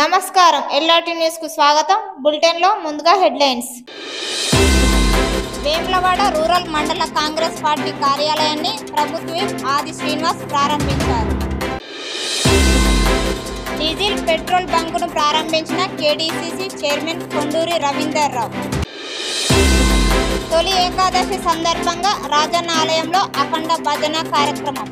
నమస్కారం. ఎల్ఆర్టీ న్యూస్కు స్వాగతం. బులెటిన్లో ముందుగా హెడ్లైన్స్. వేములవాడ రూరల్ మండల కాంగ్రెస్ పార్టీ కార్యాలయాన్ని ప్రభుత్వం ఆది శ్రీనివాస్ ప్రారంభించారు. డీజిల్ పెట్రోల్ బంకును ప్రారంభించిన K D C C chairman Konduri Ravinder Rao తొలి ఏకాదశి సందర్భంగా రాజన్న ఆలయంలో అఖండ భజన కార్యక్రమం.